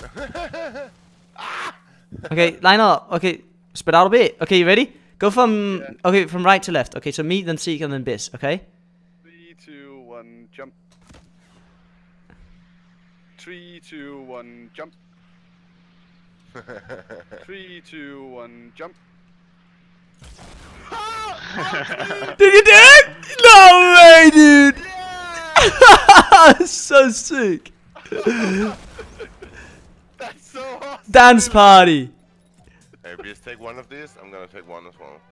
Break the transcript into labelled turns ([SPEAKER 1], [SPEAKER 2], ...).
[SPEAKER 1] Okay, line up. Okay, spread out a bit. Okay, you ready? Go from
[SPEAKER 2] Yeah.
[SPEAKER 1] okay from right to left. Okay, so me, then Seek, and then Biz. Okay.
[SPEAKER 2] Three, two, one, jump. Three, two, one, jump. Three, two, one, jump.
[SPEAKER 1] Did you do it? No way, dude. so sick.
[SPEAKER 2] That's so awesome.
[SPEAKER 1] Dance party.
[SPEAKER 3] Hey, please take one of these. I'm gonna take one as well.